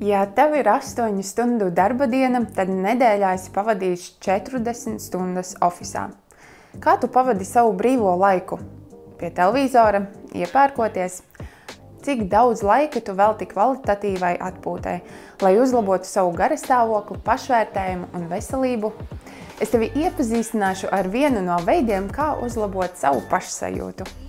Ja tev ir 8 stundu darba diena, tad nedēļā esi pavadījis 40 stundas oficiālā. Kā tu pavadi savu brīvo laiku? Pie televizora, iepērkoties. Cik daudz laika tu velti kvalitatīvai atpūtai, lai uzlabotu savu garastāvokli, pašvērtējumu un veselību? Es tevi iepazīstināšu ar vienu no veidiem, kā uzlabot savu pašsajūtu.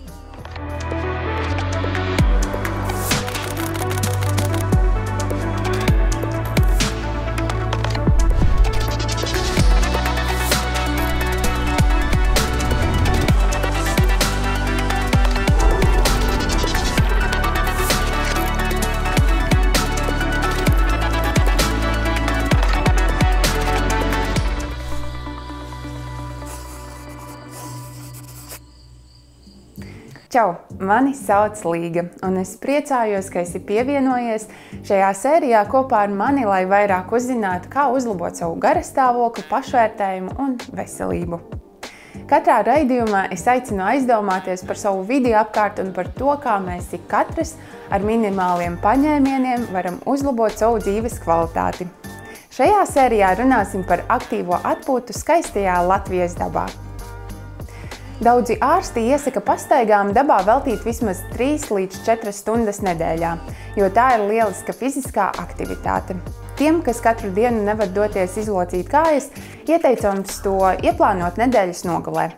Čau! Mani sauc Līga, un es priecājos, ka esi pievienojies šajā sērijā kopā ar mani, lai vairāk uzzinātu, kā uzlabot savu garastāvokli, pašvērtējumu un veselību. Katrā raidījumā es aicinu aizdomāties par savu vidi apkārt un par to, kā mēs ik katrs ar minimāliem paņēmieniem varam uzlabot savu dzīves kvalitāti. Šajā sērijā runāsim par aktīvo atpūtu skaistajā Latvijas dabā. Daudzi ārsti iesaka pastaigām dabā veltīt vismaz 3 līdz 4 stundas nedēļā, jo tā ir lieliska fiziskā aktivitāte. Tiem, kas katru dienu nevar doties izlocīt kājas, ieteicams to ieplānot nedēļas nogalē.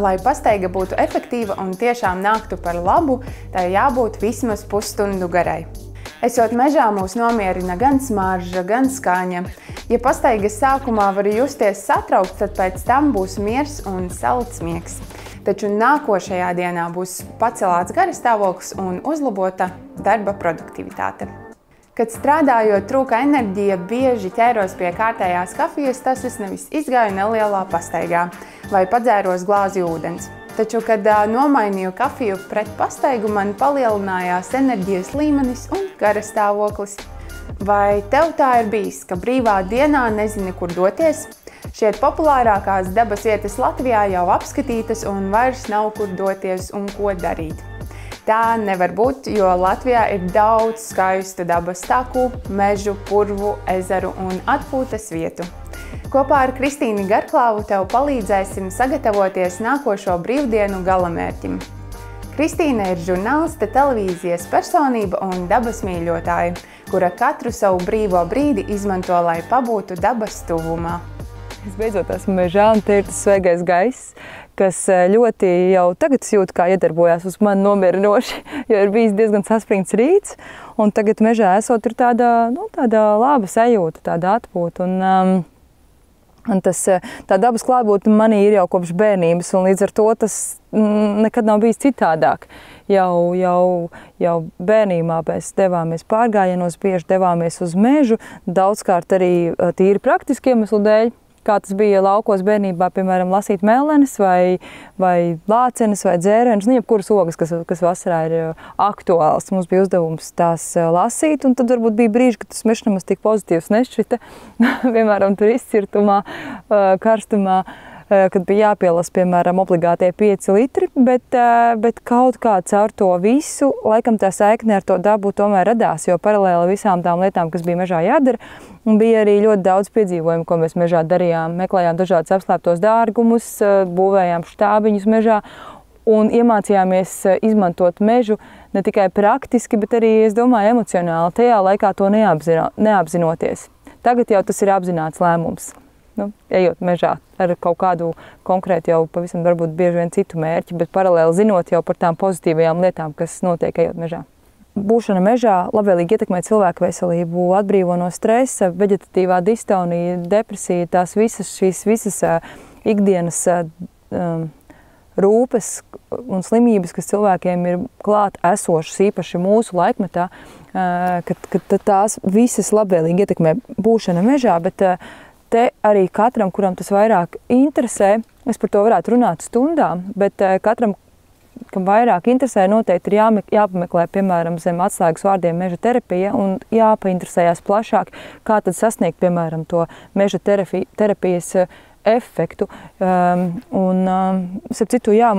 Lai pastaiga būtu efektīva un tiešām nāktu par labu, tai jābūt vismaz pusstundu garai. Esot mežā mūs nomierina gan smarža, gan skaņa. Ja pastaigas sākumā var justies satraukts, tad pēc tam būs miers un salds miegs taču nākošajā dienā būs pacelāts garastāvoklis un uzlabota darba produktivitāte. Kad strādājot, trūka enerģija, bieži ķēros pie kārtējās kafijas, tas es nevis izgāju nelielā pastaigā vai padzēros glāzi ūdens. Taču, kad nomainīju kafiju pret pastaigu, man palielinājās enerģijas līmenis un garastāvoklis. Vai tev tā ir bijis, ka brīvā dienā nezini, kur doties? Šķiet populārākās dabas vietas Latvijā jau apskatītas un vairs nav kur doties un ko darīt. Tā nevar būt, jo Latvijā ir daudz skaistu dabas taku, mežu, purvu, ezeru un atpūtas vietu. Kopā ar Kristīnu Garklāvu tev palīdzēsim sagatavoties nākošo brīvdienu galamērķim. Kristīna ir žurnāliste, televīzijas personība un dabas mīļotāja, kura katru savu brīvo brīdi izmanto, lai pabūtu dabas tuvumā. Es beidzot esmu mežā un te ir tas svaigais gaiss, kas eh, ļoti jau tagad jūt, kā iedarbojās uz mani nomierinoši, jo ir bijis diezgan saspringts rīts. Un tagad mežā esot ir tāda, nu, tāda laba sajūta, tāda atpūta. Un, um, Un tas, eh, tā dabas klātbūtne manī ir jau kopš bērnības, un līdz ar to tas mm, nekad nav bijis citādāk. Jau, jau, jau bērnībā mēs devāmies pārgājienos, bieži devāmies uz mežu, daudzkārt arī eh, tīri praktiski iemeslu dēļ kā tas bija laukos bērnībā, piemēram, lasīt mellenes vai, vai lācenes vai dzērenes, nu, jebkuras ogas, kas, kas vasarā ir uh, aktuāls. Mums bija uzdevums tās uh, lasīt, un tad varbūt bija brīži, kad tas mežs nemaz tik pozitīvs nešķita, piemēram, tur izcirtumā, uh, karstumā kad bija jāpielasa, piemēram, obligātie 5 litri, bet, bet kaut kā caur to visu, laikam tā saikne ar to dabu tomēr radās, jo paralēli visām tām lietām, kas bija mežā jādara, Un bija arī ļoti daudz piedzīvojumu, ko mēs mežā darījām. Meklējām dažādus apslēptos dārgumus, eh, būvējām štābiņus mežā un iemācījāmies eh, izmantot mežu ne tikai praktiski, bet arī, es domāju, emocionāli. Tajā laikā to neapzino, neapzinoties. Tagad jau tas ir apzināts lēmums. Nu, ejot mežā ar kaut kādu konkrētu, jau pavisam varbūt bieži vien citu mērķi, bet paralēli zinot jau par tām pozitīvajām lietām, kas notiek ejot mežā. Būšana mežā labvēlīgi ietekmē cilvēku veselību, atbrīvo no stresa, veģetatīvā distonija, depresija, tās visas šīs visas ikdienas rūpes un slimības, kas cilvēkiem ir klāt esošas, īpaši mūsu laikmetā, kad, kad tās visas labvēlīgi ietekmē būšana mežā, bet te arī katram, kuram tas vairāk interesē, es par to varētu runāt stundām, bet katram, kam vairāk interesē, noteikti ir jāme, jāpameklē, piemēram, zem atslēgas vārdiem meža terapija un jāpainteresējās plašāk, kā tad sasniegt, piemēram, to meža terapi, terapijas eh, efektu. Um, un, um, citu, jā,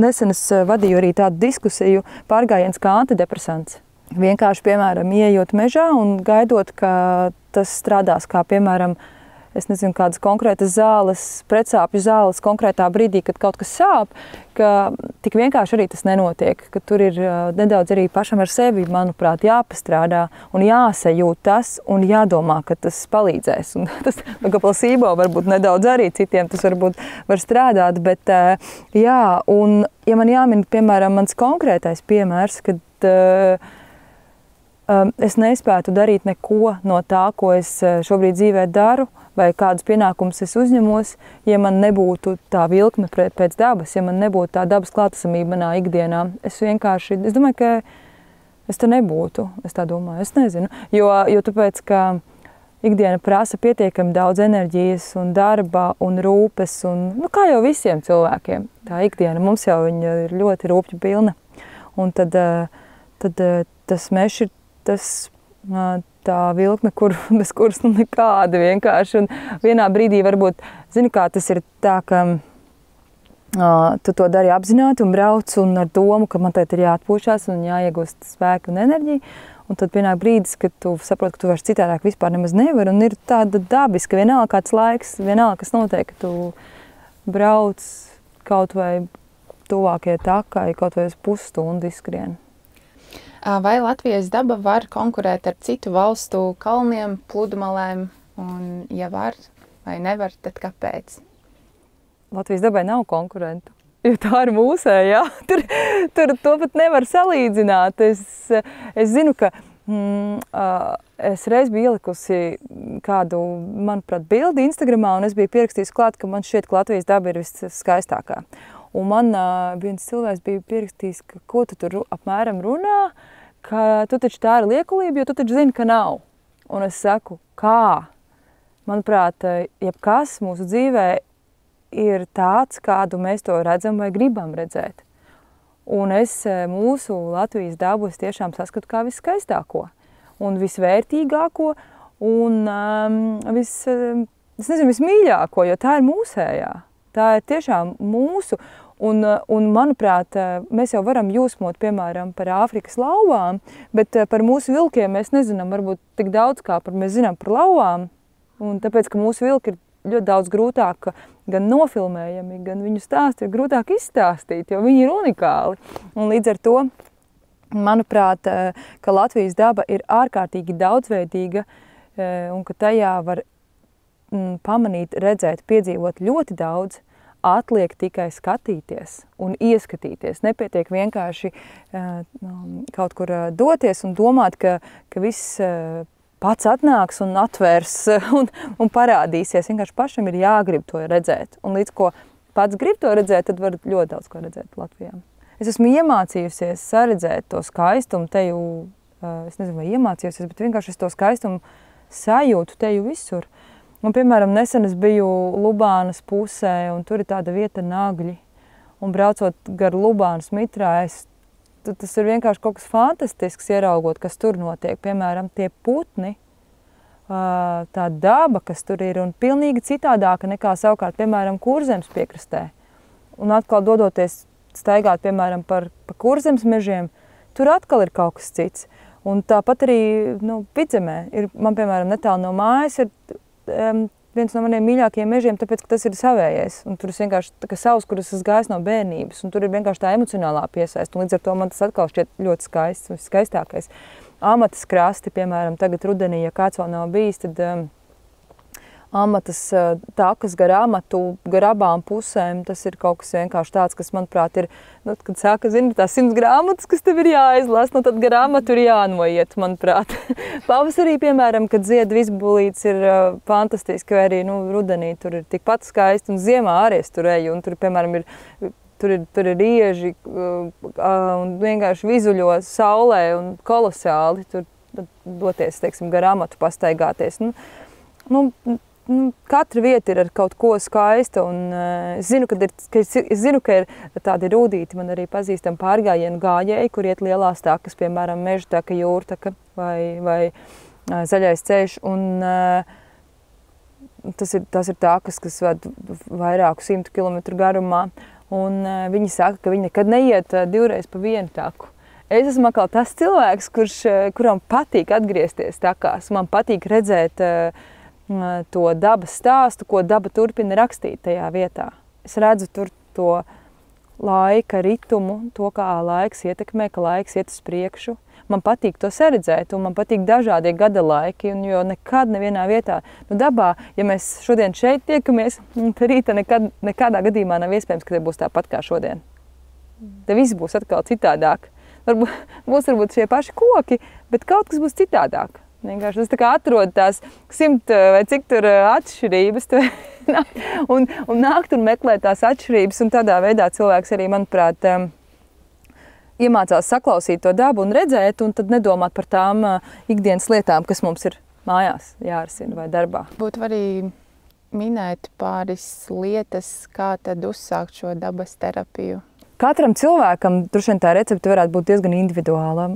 nesen es vadīju arī tādu diskusiju pārgājiens kā antidepresants. vienkārši, piemēram, ieejot mežā un gaidot, ka tas strādās kā, piemēram, es nezinu, kādas konkrētas zāles, pretsāpju zāles konkrētā brīdī, kad kaut kas sāp, ka tik vienkārši arī tas nenotiek, ka tur ir nedaudz arī pašam ar sevi, manuprāt, jāpastrādā un jāsajūt tas un jādomā, ka tas palīdzēs. Un tas, ka plasībo varbūt nedaudz arī citiem tas varbūt var strādāt, bet jā, un ja man jāmin, piemēram, mans konkrētais piemērs, kad uh, es nespētu darīt neko no tā, ko es uh, šobrīd dzīvē daru, vai kādus pienākumus es uzņemos, ja man nebūtu tā vilkme pēc dabas, ja man nebūtu tā dabas klātesamība manā ikdienā. Es vienkārši, es domāju, ka es te nebūtu, es tā domāju, es nezinu, jo, jo tāpēc, ka ikdiena prasa pietiekami daudz enerģijas un darba un rūpes, un, nu, kā jau visiem cilvēkiem, tā ikdiena mums jau ir ļoti rūpju pilna. Un tad, uh, tad uh, tas mežs ir tas, tā vilkme, kur, bez kuras nu nekāda vienkārši. Un vienā brīdī varbūt, zini, kā tas ir tā, ka uh, tu to dari apzināti un brauc un ar domu, ka man tagad ir jāatpūšās un jāiegūst spēku un enerģiju. Un tad pienāk brīdis, kad tu saproti, ka tu vairs citādāk vispār nemaz nevari. Un ir tāda dabiska, vienalga kāds laiks, vienalga kas notiek, ka tu brauc kaut vai tuvākie takai, kaut vai uz pusstundu izskrien. Vai Latvijas daba var konkurēt ar citu valstu kalniem, pludmalēm? Un, ja var vai nevar, tad kāpēc? Latvijas dabai nav konkurentu. Jo tā ir mūsējā. Tur, tur to pat nevar salīdzināt. Es, es zinu, ka mm, es reiz biju ielikusi kādu, manuprāt, bildi Instagramā, un es biju pierakstījusi klāt, ka man šķiet, ka Latvijas daba ir viskaistākā. Un man uh, viens cilvēks bija pierakstījis, ka ko tu tur apmēram runā, ka tu taču tā ir liekulība, jo tu taču zini, ka nav. Un es saku, kā? Manuprāt, jebkas mūsu dzīvē ir tāds, kādu mēs to redzam vai gribam redzēt. Un es mūsu Latvijas dabu es tiešām saskatu kā viskaistāko un visvērtīgāko un um, vis, es nezinu, vismīļāko, jo tā ir mūsējā. Tā ir tiešām mūsu. Un, un, manuprāt, mēs jau varam jūsmot, piemēram, par Āfrikas lauvām, bet par mūsu vilkiem mēs nezinām varbūt tik daudz, kā par mēs zinām par lauvām. Un tāpēc, ka mūsu vilki ir ļoti daudz grūtāk gan nofilmējami, gan viņu stāstu ir grūtāk izstāstīt, jo viņi ir unikāli. Un līdz ar to, manuprāt, ka Latvijas daba ir ārkārtīgi daudzveidīga un ka tajā var mm, pamanīt, redzēt, piedzīvot ļoti daudz – atliek tikai skatīties un ieskatīties. Nepietiek vienkārši uh, kaut kur uh, doties un domāt, ka, ka viss uh, pats atnāks un atvērs un, un parādīsies. Vienkārši pašam ir jāgrib to redzēt. Un līdz ko pats grib to redzēt, tad var ļoti daudz ko redzēt Latvijā. Es esmu iemācījusies saredzēt to skaistumu teju, es nezinu, vai iemācījusies, bet vienkārši es to skaistumu sajūtu teju visur. Un, piemēram, nesen es biju Lubānas pusē, un tur ir tāda vieta nagļi. Un braucot gar Lubānas mitrā, es, tas ir vienkārši kaut kas fantastisks ieraugot, kas tur notiek. Piemēram, tie putni, tā daba, kas tur ir, un pilnīgi citādāka nekā savukārt, piemēram, kurzemes piekrastē. Un atkal dodoties staigāt, piemēram, par, pa kurzemes mežiem, tur atkal ir kaut kas cits. Un tāpat arī nu, vidzemē ir, man, piemēram, netālu no mājas ir um, viens no maniem mīļākajiem mežiem, tāpēc, ka tas ir savējais. Un tur ir vienkārši savs, kuras es gāju no bērnības, un tur ir vienkārši tā emocionālā piesaista. Līdz ar to man tas atkal šķiet ļoti skaists un skaistākais. Amatas krasti, piemēram, tagad rudenī, ja kāds vēl nav bijis, tad um, amatas takas gar amatu, gar abām pusēm. Tas ir kaut kas vienkārši tāds, kas, manuprāt, ir, nu, kad sāka, zini, tās simts grāmatas, kas tev ir jāizlas, nu tad gar amatu ir jānoiet, manuprāt. Pavasarī, piemēram, kad zied visbulīts ir uh, fantastiski, vai arī, nu, rudenī tur ir tikpat skaisti, un ziemā arī es tur eju, un tur, piemēram, ir tur ir, tur ir ieži uh, un vienkārši vizuļo saulē un kolosāli tur doties, teiksim, gar amatu pastaigāties. Nu, nu, nu, katra vieta ir ar kaut ko skaista. Un, uh, es, zinu, ir, ka es, zinu, ka ir tādi rūtīti, man arī pazīstami pārgājienu gājēji, kur iet lielās takas, piemēram, meža taka, jūrtaka vai, vai uh, zaļais ceļš. Un, uh, tas ir, tas ir takas, kas ved vairāku simtu kilometru garumā. Un, uh, viņi saka, ka viņi nekad neiet uh, divreiz pa vienu taku. es esmu atkal tas cilvēks, kurš, kuram patīk atgriezties takās. Man patīk redzēt to dabas stāstu, ko daba turpina rakstīt tajā vietā. Es redzu tur to laika ritmu, to, kā laiks ietekmē, ka laiks iet uz priekšu man patīk to saredzēt, un man patīk dažādie gada laiki. Un, jo nekad, nevienā vietā, nu, dabā, ja mēs šodien šeit tiekamies, tad rīta nekad, nekādā gadījumā nav iespējams, ka te būs tāpat kā šodien. Te viss būs atkal citādāk. Varbūt, būs varbūt šie paši koki, bet kaut kas būs citādāk. Vienkārši tas tā kā atrod tās simt vai cik tur atšķirības un, un nākt un meklēt tās atšķirības. Un tādā veidā cilvēks arī, manuprāt, iemācās saklausīt to dabu un redzēt, un tad nedomāt par tām uh, ikdienas lietām, kas mums ir mājās jārisina vai darbā. Būtu arī minēt pāris lietas, kā tad uzsākt šo dabas terapiju. Katram cilvēkam droši vien tā recepte varētu būt diezgan individuāla.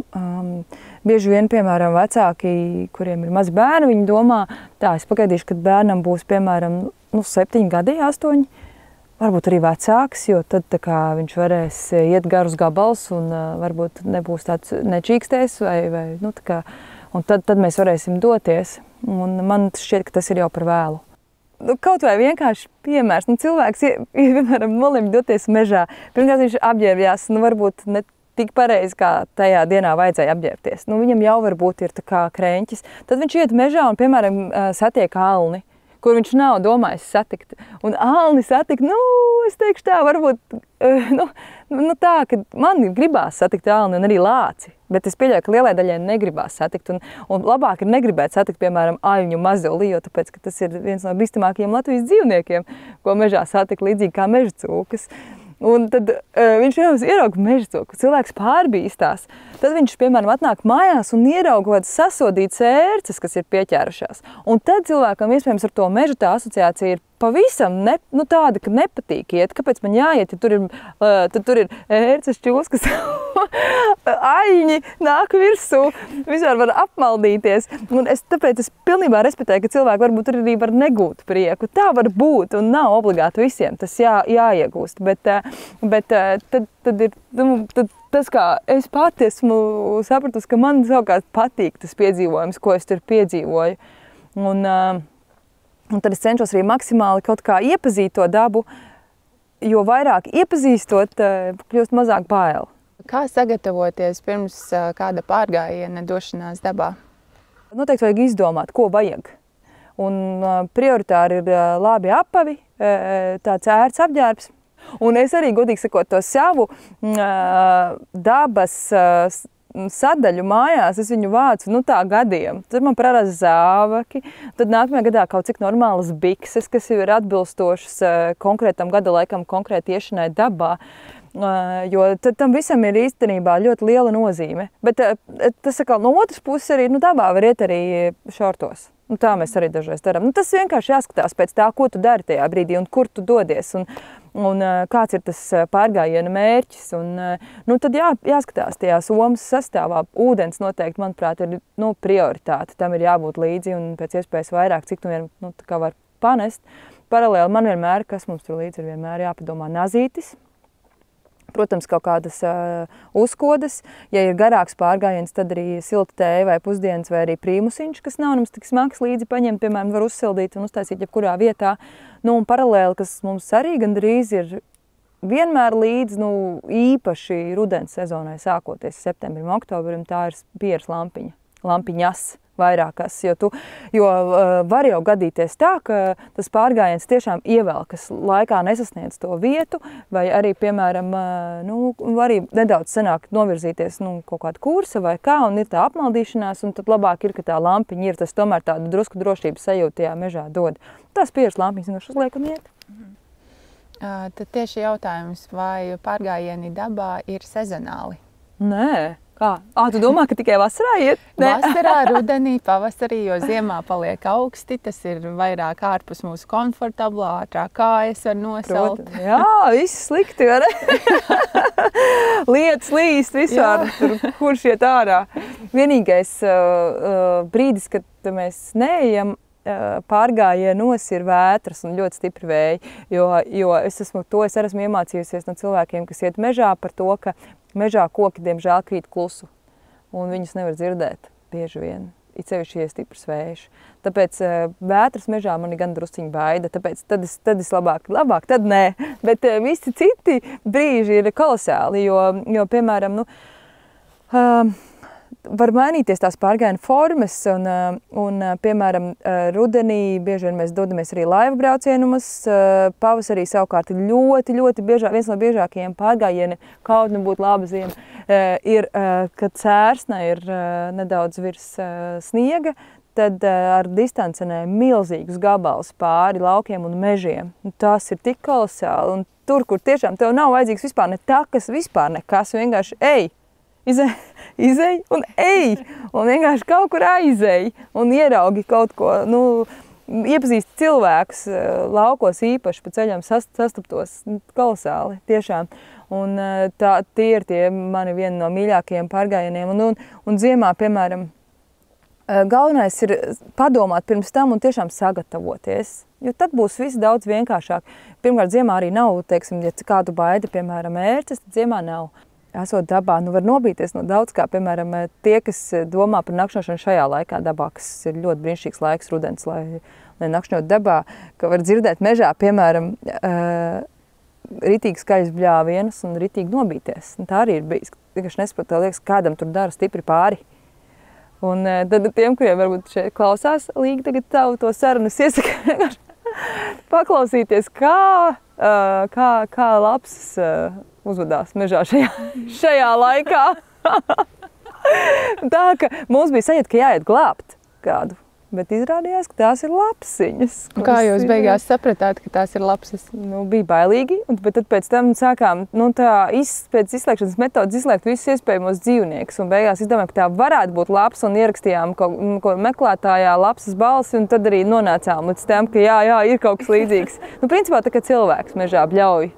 Bieži vien, piemēram, vecāki, kuriem ir mazi bērni, viņi domā, tā es pagaidīšu, kad bērnam būs piemēram nu, septiņi gadi, astoņi varbūt arī vecāks, jo tad kā, viņš varēs iet garus gabals un uh, varbūt nebūs tāds nečīkstēs. Vai, vai, nu, kā, tad, tad mēs varēsim doties. Un man šķiet, ka tas ir jau par vēlu. Nu, kaut vai vienkārši piemērs. Nu, cilvēks, ja, piemēram, nolemj doties mežā, pirmkārt viņš apģērbjās, nu, varbūt ne tik pareizi, kā tajā dienā vajadzēja apģērbties. Nu, viņam jau varbūt ir krēņķis. Tad viņš iet mežā un, piemēram, satiek alni kur viņš nav domājis satikt. Un Alni satikt, nu, es teikšu tā, varbūt, uh, nu, nu tā, ka man gribās satikt Alni un arī Lāci. Bet es pieļauju, ka lielai daļai negribās satikt. Un, un labāk ir negribēt satikt, piemēram, aļņu mazuli, jo tāpēc, tas ir viens no bīstamākajiem Latvijas dzīvniekiem, ko mežā satikt līdzīgi kā meža cūkas. Un tad uh, viņš jau ierauga meža cūku, cilvēks pārbīstās. Tad viņš, piemēram, atnāk mājās un ierauga kaut kādas sasodītas ērces, kas ir pieķērušās. Un tad cilvēkam iespējams ar to meža tā asociācija ir pavisam ne, nu, tāda, ka nepatīk iet. Kāpēc man jāiet, ja tur ir, uh, tur ir ērces čūskas, aiņi nāk virsū, vispār var apmaldīties. Un es, tāpēc es pilnībā respektēju, ka cilvēki varbūt arī var negūt prieku. Tā var būt un nav obligāti visiem tas jā, jāiegūst. Bet, bet tad, tad ir nu, tad tas, kā es pati esmu sapratusi, ka man savukārt patīk tas piedzīvojums, ko es tur piedzīvoju. Un, uh, Un tad es cenšos arī maksimāli kaut kā iepazīt to dabu, jo vairāk iepazīstot, eh, kļūst mazāk bail. Kā sagatavoties pirms eh, kāda pārgājiena došanās dabā? Noteikti vajag izdomāt, ko vajag. Un eh, prioritāri ir labi apavi, tāds ērts apģērbs. Un es arī, godīgi sakot, to savu dabas sadaļu mājās, es viņu vācu nu, tā gadiem. Tad man parādās zābaki, tad nākamajā gadā kaut cik normālas bikses, kas jau ir atbilstošas uh, konkrētam gada laikam, konkrēti iešanai dabā. Uh, jo tam visam ir īstenībā ļoti liela nozīme. Bet uh, tas atkal no otras puses arī nu, dabā var iet arī šortos. Nu, tā mēs arī dažreiz darām. Nu, tas vienkārši jāskatās pēc tā, ko tu dari tajā brīdī un kur tu dodies. Un, un kāds ir tas pārgājiena mērķis. Un, nu, tad jā, jāskatās tajā somas sastāvā. Ūdens noteikti, manuprāt, ir nu, prioritāte. Tam ir jābūt līdzi un pēc iespējas vairāk, cik nu vien nu, var panest. Paralēli man vienmēr, kas mums tur līdzi ir vienmēr jāpadomā nazītis. Protams, kaut kādas uh, uzkodas. Ja ir garāks pārgājiens, tad arī silta tēja vai pusdienas vai arī prīmusiņš, kas nav mums tik smags līdzi paņemt, piemēram, var uzsildīt un uztaisīt jebkurā vietā. Nu, un paralēli, kas mums arī gandrīz ir vienmēr līdz nu, īpaši rudens sezonai sākoties septembrim, oktobrim, tā ir pieras lampiņa, lampiņas vairākas. Jo, tu, jo uh, var jau gadīties tā, ka tas pārgājiens tiešām ievelkas laikā nesasniedz to vietu, vai arī, piemēram, uh, nu, arī nedaudz senāk novirzīties nu, kaut kāda kursa vai kā, un ir tā apmaldīšanās, un tad labāk ir, ka tā lampiņa ir, tas tomēr tādu drusku drošības sajūtu tajā mežā dod. Tās pieras lampiņas vienkārši uzliekam iet. Mhm. Tad tieši jautājums, vai pārgājieni dabā ir sezonāli? Nē. Kā? À, tu domā, ka tikai vasarā iet? Nē. Vasarā, rudenī, pavasarī, jo ziemā paliek augsti. Tas ir vairāk ārpus mūsu komfortablā, ātrāk kājas var nosaukt. Protams, jā, viss slikti, var. Lietas līst vispār, tur, kurš iet ārā. Vienīgais uh, uh, brīdis, kad mēs neejam, pārgājienos ir vētras un ļoti stipri vēji. Jo, jo es esmu to es esmu iemācījusies no cilvēkiem, kas iet mežā par to, ka mežā koki diemžēl krīt klusu un viņus nevar dzirdēt bieži vien. It sevišķi, ja ir stiprs vējš. Tāpēc vētras mežā man ir gan drusciņa baida. Tāpēc tad es, tad es labāk, labāk, tad nē. Bet visi citi brīži ir kolosāli, jo, jo piemēram, nu, uh, var mainīties tās pārgājienu formas. Un, eh, un, eh, piemēram, eh, rudenī bieži vien mēs dodamies arī laivu braucienumus. Pavasarī savukārt ļoti, ļoti biežāk, viens no biežākajiem pārgājieniem, kaut nu būtu laba ziema, ir, kad cērsne ir nedaudz virs sniega, tad ar distancenēm milzīgus gabalus pāri laukiem un mežiem. Un tas ir tik kolosāli. Un tur, kur tiešām tev nav vajadzīgs vispār ne takas, vispār nekas, vienkārši ej, izej, izej un ej, un vienkārši kaut kur aizej un ieraugi kaut ko, nu, iepazīst cilvēkus eh, laukos īpaši pa ceļam sastaptos nu, kolosāli, tiešām. Un eh, tā, tie ir tie mani vieni no mīļākajiem pārgājieniem. Un, un, un ziemā, piemēram, eh, galvenais ir padomāt pirms tam un tiešām sagatavoties. Jo tad būs viss daudz vienkāršāk. Pirmkārt, ziemā arī nav, teiksim, ja kādu baidi, piemēram, ērces, tad ziemā nav esot dabā, nu var nobīties no daudz kā, piemēram, tie, kas domā par nakšņošanu šajā laikā dabā, kas ir ļoti brīnišķīgs laiks rudens, lai, lai nakšņot dabā, ka var dzirdēt mežā, piemēram, uh, ritīgi skaļas bļāvienas un ritīgi nobīties. Un tā arī ir bijis. Vienkārši nesaprotu, liekas, kādam tur dara stipri pāri. Un uh, tad tiem, kuriem varbūt šeit klausās līgi tagad tavu to sarunu, es iesaku paklausīties, kā, uh, kā, kā labs uh, uzvedās mežā šajā, šajā laikā. Tā ka mums bija sajūta, ka jāiet glābt kādu. Bet izrādījās, ka tās ir lapsiņas. Kā jūs beigās ir... sapratāt, ka tās ir lapsas? Nu, bija bailīgi, bet tad pēc tam sākām nu, iz, pēc izslēgšanas metodas izslēgt visus iespējamos dzīvniekus. Un beigās izdomājām, ka tā varētu būt lapas un ierakstījām kaut nu, ko meklētājā lapsas balsi, un tad arī nonācām līdz tam, ka jā, jā, ir kaut kas līdzīgs. Nu, principā tā kā cilvēks mežā bļauj.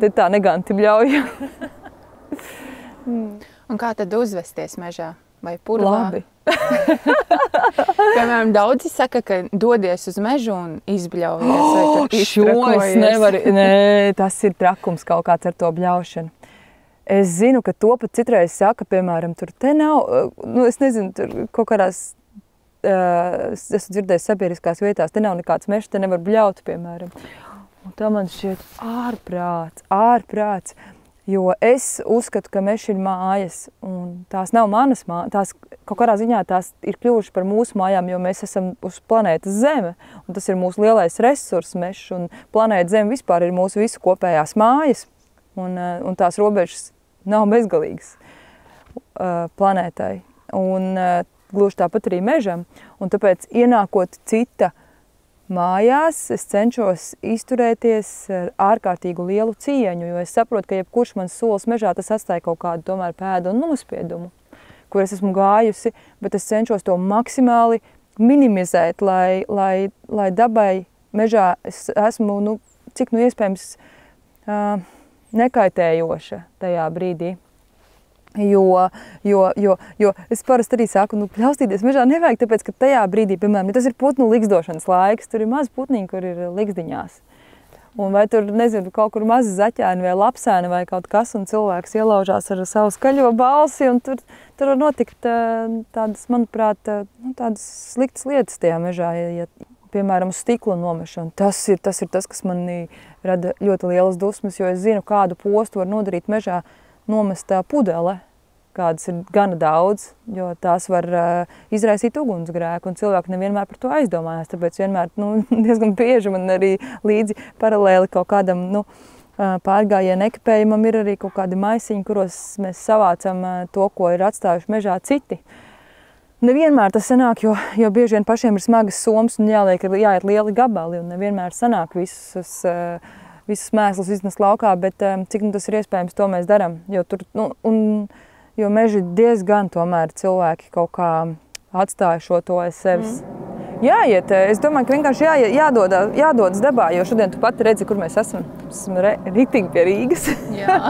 Tad tā neganti bļauj. Un kā tad uzvesties mežā? Vai purvā? Labi. Piemēram, daudzi saka, ka dodies uz mežu un izbļaujies. Oh, šo es nevaru. Nē, tas ir trakums kaut kāds ar to bļaušanu. Es zinu, ka to pat citreiz saka, piemēram, tur te nav, nu, es nezinu, tur kaut kādās, uh, es esmu dzirdējis sabiedriskās vietās, te nav nekāds mežs, te nevar bļaut, piemēram. Un tā man šķiet ārprāts, ārprāts. Jo es uzskatu, ka mežs ir mājas, un tās nav manas mājas. Tās kaut kādā ziņā tās ir kļuvušas par mūsu mājām, jo mēs esam uz planētas Zeme. Tas ir mūsu lielais resurss, mežs, un planēta Zeme vispār ir mūsu visu kopējās mājas. Un, eh, un tās robežas nav bezgalīgas uh, planētai. Un, uh, gluži tāpat arī mežam. Un tāpēc ienākot cita mājās es cenšos izturēties ar ārkārtīgu lielu cieņu, jo es saprotu, ka jebkurš mans solis mežā tas atstāja kaut kādu tomēr pēdu un nospiedumu, kur es esmu gājusi, bet es cenšos to maksimāli minimizēt, lai, lai, lai dabai mežā es esmu, nu, cik nu iespējams, uh, nekaitējoša tajā brīdī. Jo, jo, jo, jo es parasti arī saku, nu, pļaustīties mežā nevajag, tāpēc, ka tajā brīdī, piemēram, ja tas ir putnu likstošanas laiks, tur ir maz putniņi, kur ir likstiņās. Un vai tur, nezinu, kaut kur mazi zaķēni vai lapsēni vai kaut kas, un cilvēks ielaužās ar savu skaļo balsi, un tur, tur var notikt tādas, manuprāt, nu, tādas sliktas lietas tajā mežā, ja, ja piemēram, stikla nomešana. Tas ir, tas ir tas, kas manī rada ļoti lielas dusmas, jo es zinu, kādu postu var nodarīt mežā, nomestā pudele, kādas ir gana daudz, jo tās var uh, izraisīt ugunsgrēku, un cilvēki nevienmēr par to aizdomājās. Tāpēc vienmēr nu, diezgan bieži man arī līdzi paralēli kaut kādam nu, uh, pārgājienu ekipējumam ir arī kaut kādi maisiņi, kuros mēs savācam uh, to, ko ir atstājuši mežā citi. Nevienmēr tas sanāk, jo, jo bieži vien pašiem ir smagas somas un jāliek, jāiet lieli gabali, un nevienmēr sanāk visus uh, visus mēslus iznest laukā, bet um, cik nu tas ir iespējams, to mēs darām. Jo, tur, nu, un, jo meži diezgan tomēr cilvēki kaut kā atstāja šo to aiz sevis. Mm. Jāiet, es domāju, ka vienkārši jā, jādod, jādodas dabā, jo šodien tu pati redzi, kur mēs esam. Esam rītīgi pie Rīgas.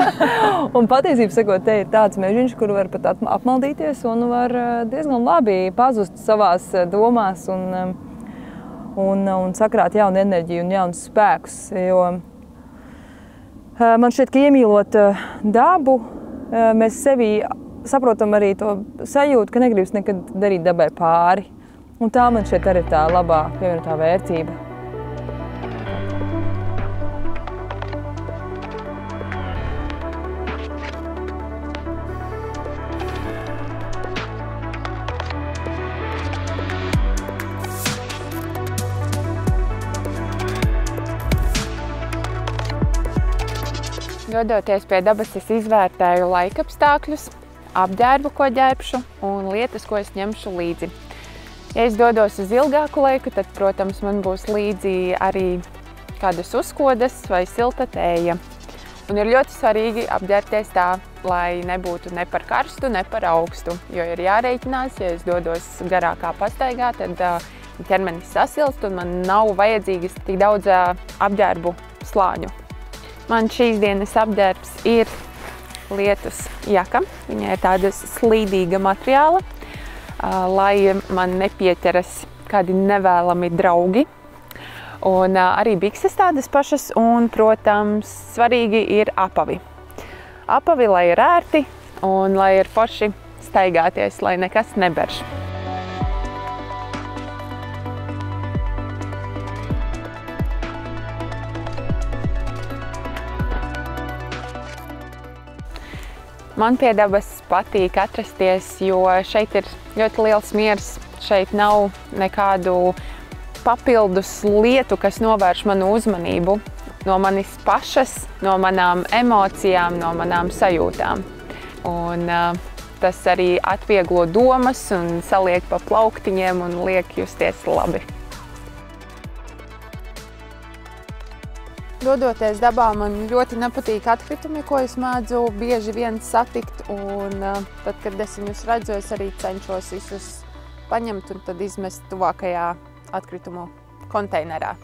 un patiesībā sakot, te ir tāds mežiņš, kur var pat apmaldīties un var diezgan labi pazust savās domās un, un, un sakrāt jaunu enerģiju un jaunus spēkus. Jo man šķiet, ka iemīlot dabu, mēs sevi saprotam arī to sajūtu, ka negribas nekad darīt dabai pāri. Un tā man šeit arī ir tā labā pievienotā vērtība. Dodoties pie dabas, es izvērtēju laikapstākļus, apģērbu, ko ģērbšu, un lietas, ko es ņemšu līdzi. Ja es dodos uz ilgāku laiku, tad, protams, man būs līdzi arī kādas uzkodas vai silta tēja. Un ir ļoti svarīgi apģērbties tā, lai nebūtu ne par karstu, ne par augstu. Jo ir jārēķinās, ja es dodos garākā pastaigā, tad uh, ķermenis sasilst un man nav vajadzīgas tik daudz uh, apģērbu slāņu. Man šīs dienas apģērbs ir lietus jaka. Viņa ir tāda slīdīga materiāla, lai man nepieķeras kādi nevēlami draugi. Un arī bikses tādas pašas, un, protams, svarīgi ir apavi. Apavi, lai ir ērti un lai ir forši staigāties, lai nekas neberš. Man pie dabas patīk atrasties, jo šeit ir ļoti liels miers. Šeit nav nekādu papildus lietu, kas novērš manu uzmanību no manis pašas, no manām emocijām, no manām sajūtām. Un, uh, tas arī atvieglo domas un saliek pa plauktiņiem un liek justies labi. Dodoties dabā, man ļoti nepatīk atkritumi, ko es mēdzu bieži vien satikt. Un, uh, tad, kad es viņus redzu, es arī cenšos visus paņemt un izmest tuvākajā atkritumu konteinerā.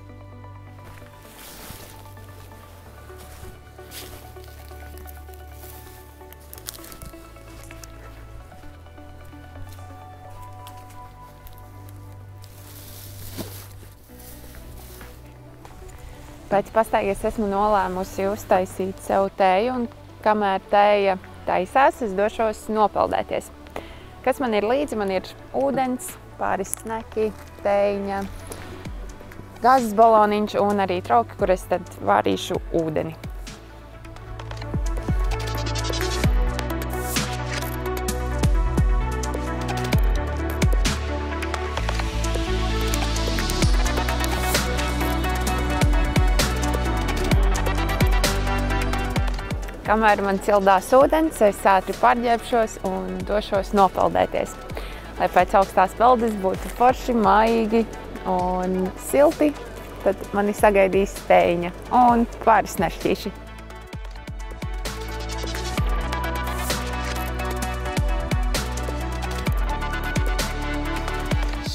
Pēc pastaigas esmu nolēmusi uztaisīt sev tēju, un kamēr tēja taisās, es došos nopeldēties. Kas man ir līdzi? Man ir ūdens, pāris sneki, tējiņa, gāzes baloniņš un arī trauki, kur es tad vārīšu ūdeni. Kamēr man cildās ūdens, es ātri pārģērbšos un došos nopeldēties. Lai pēc augstās peldes būtu forši, maigi un silti, tad mani sagaidīs steiņa un pāris nešķīši.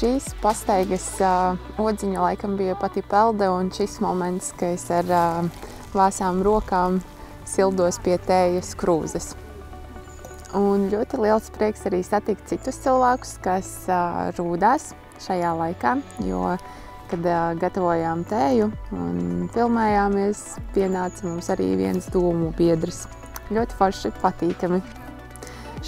Šīs pastaigas uh, odziņa laikam bija pati pelde un šis moments, ka es ar uh, vēsām rokām sildos pie tējas krūzes. Un ļoti liels prieks arī satikt citus cilvēkus, kas uh, rūdās šajā laikā, jo, kad uh, gatavojām tēju un filmējāmies, pienāca mums arī viens dūmu biedrs. Ļoti forši patīkami.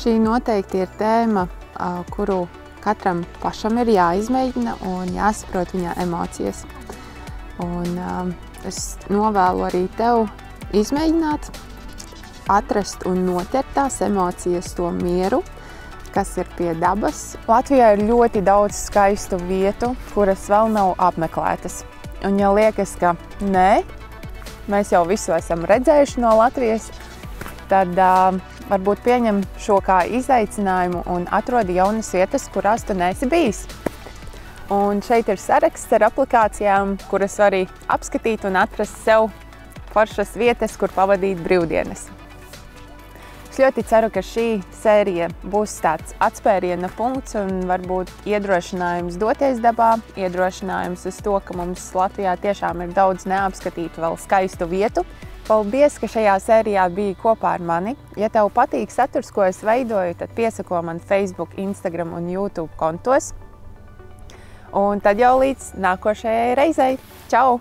Šī noteikti ir tēma, uh, kuru katram pašam ir jāizmēģina un jāsaprot viņa emocijas. Un uh, es novēlu arī tev izmēģināt, atrast un noķert tās emocijas, to mieru, kas ir pie dabas. Latvijā ir ļoti daudz skaistu vietu, kuras vēl nav apmeklētas. Un ja liekas, ka nē, mēs jau visu esam redzējuši no Latvijas, tad uh, varbūt pieņem šo kā izaicinājumu un atrodi jaunas vietas, kurās tu neesi bijis. Un šeit ir saraksts ar aplikācijām, kuras var arī apskatīt un atrast sev foršas vietas, kur pavadīt brīvdienas. Es ļoti ceru, ka šī sērija būs tāds atspēriena punkts un varbūt iedrošinājums doties dabā, iedrošinājums uz to, ka mums Latvijā tiešām ir daudz neapskatītu vēl skaistu vietu. Paldies, ka šajā sērijā bija kopā ar mani. Ja tev patīk saturs, ko es veidoju, tad piesako man Facebook, Instagram un YouTube kontos. Un tad jau līdz nākošajai reizei. Čau!